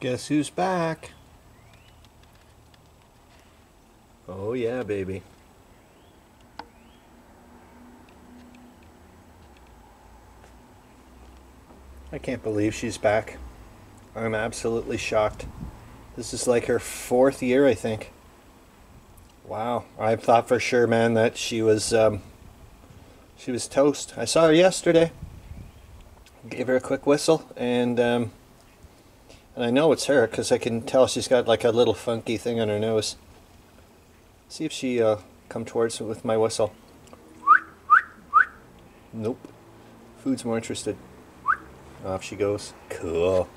Guess who's back? Oh yeah, baby. I can't believe she's back. I'm absolutely shocked. This is like her fourth year, I think. Wow, I thought for sure, man, that she was um, she was toast. I saw her yesterday. Gave her a quick whistle, and um, and I know it's her because I can tell she's got like a little funky thing on her nose. See if she uh, come towards with my whistle. Nope. Food's more interested. Off she goes. Cool.